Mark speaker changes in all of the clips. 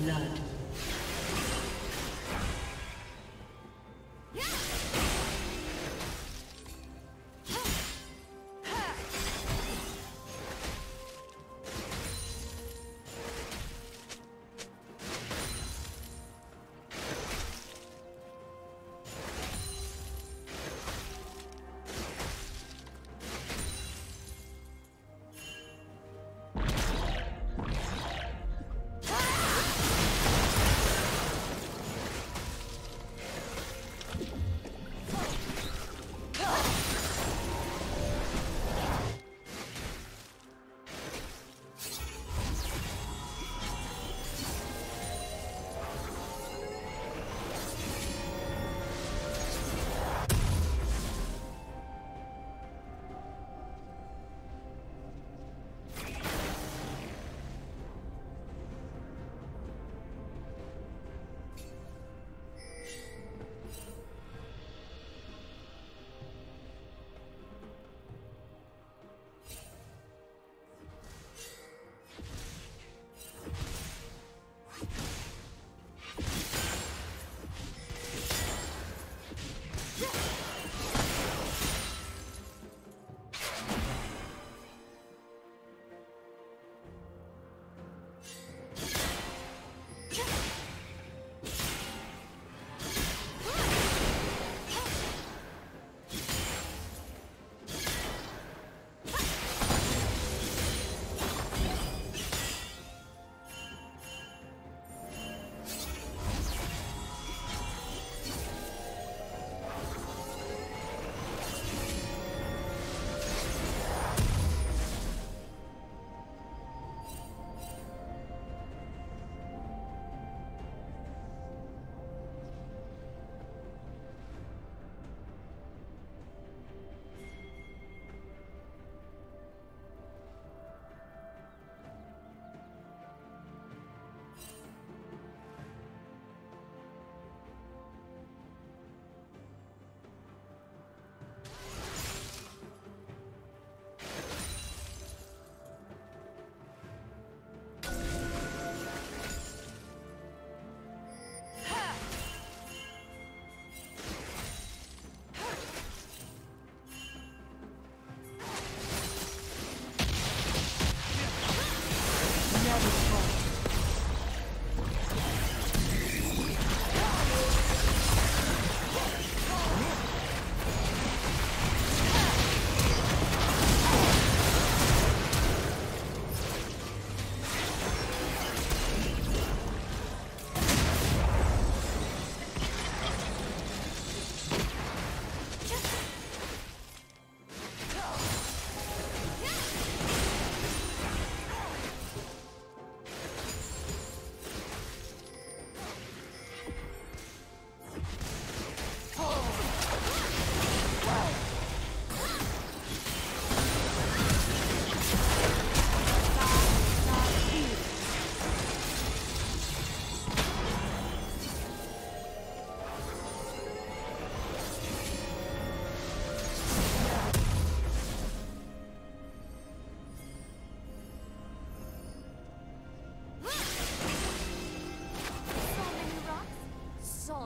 Speaker 1: Blood.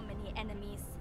Speaker 1: many enemies.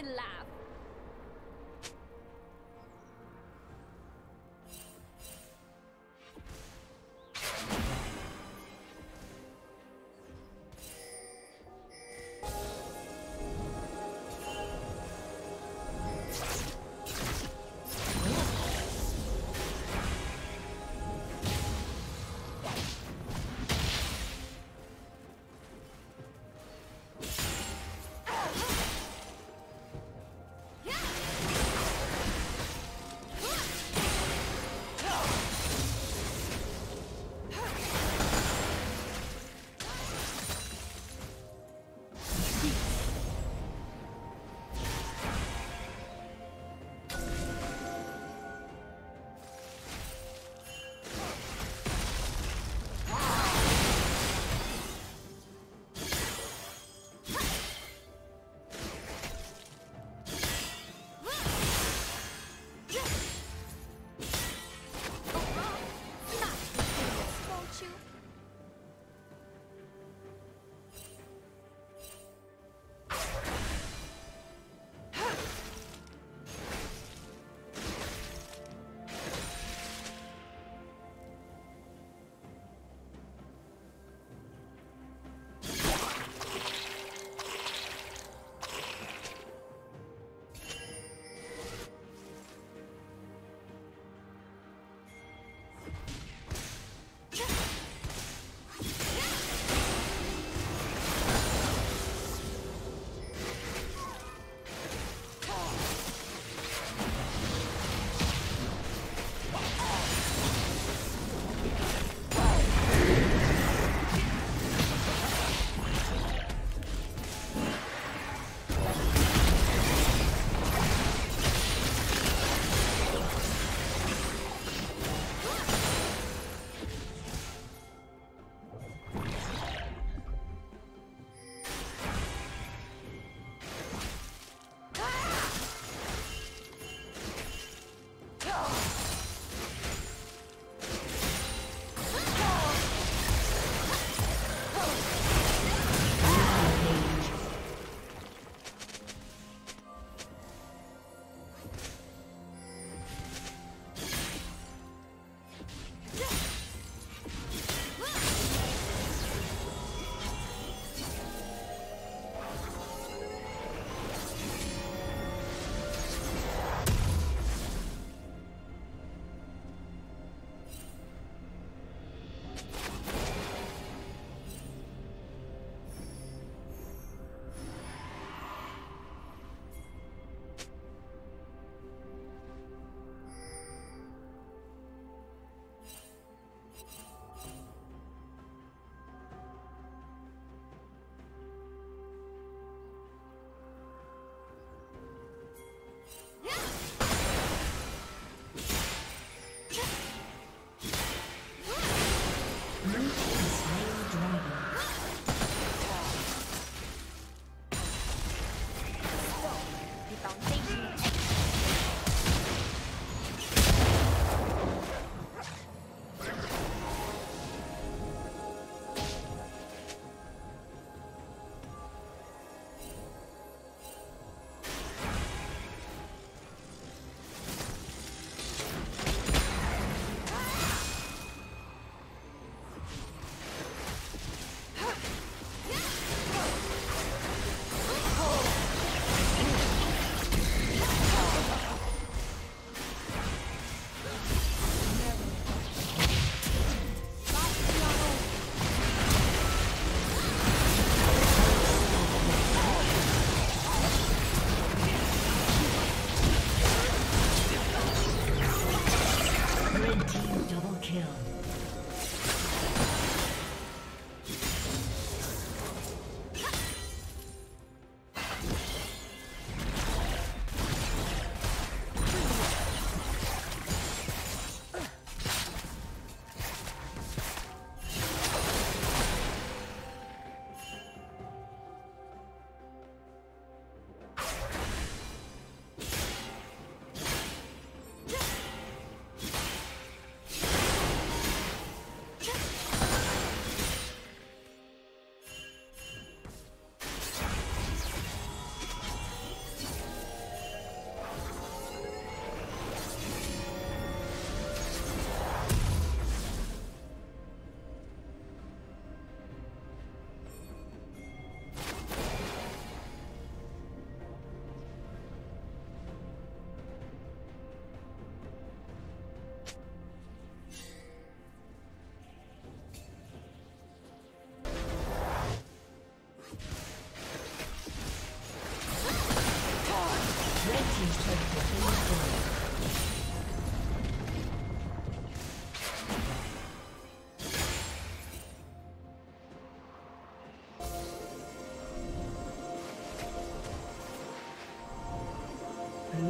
Speaker 1: and laugh. Blue team Kill.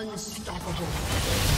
Speaker 1: Unstoppable.